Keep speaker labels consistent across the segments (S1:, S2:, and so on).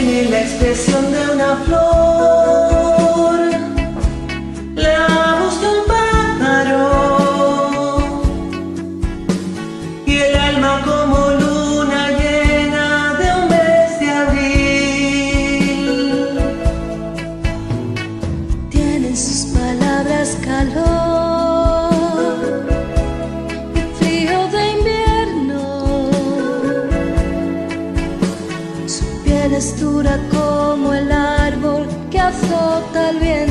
S1: tiene la expresión de una flor. flota el
S2: viento.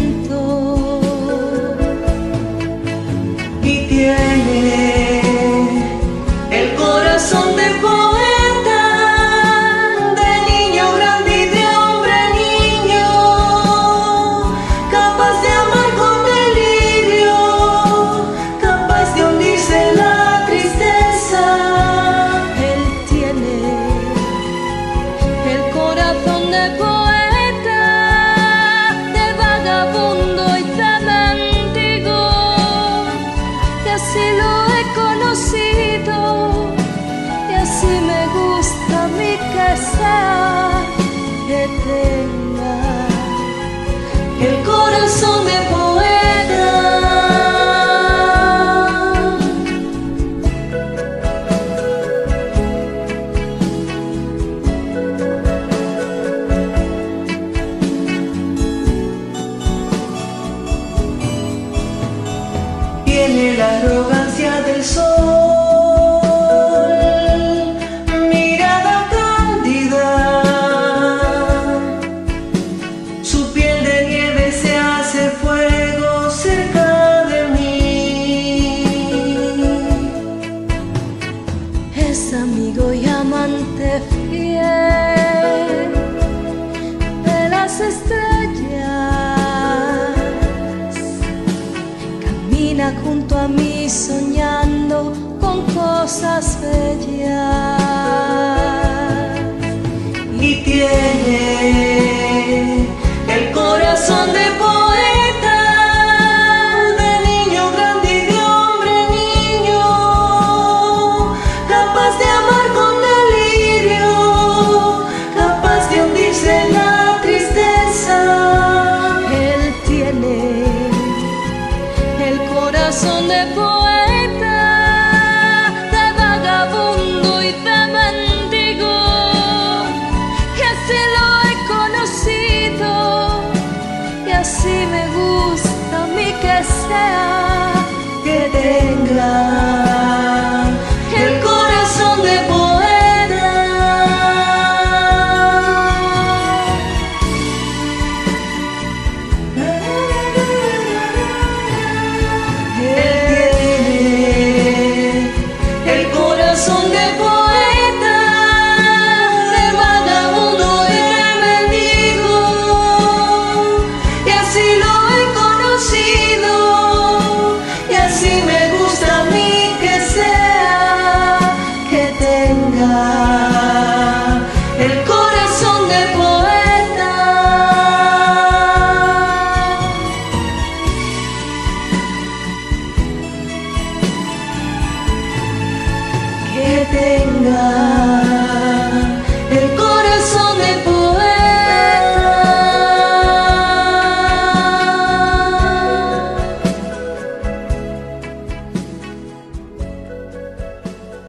S2: que tenga,
S1: el corazón me pueda tiene la arrogancia del sol.
S2: es amigo y amante fiel de las estrellas. Camina junto a mí soñando con cosas bellas. Si me gusta a mí que sea,
S1: que tenga. el corazón del poeta. Que tenga.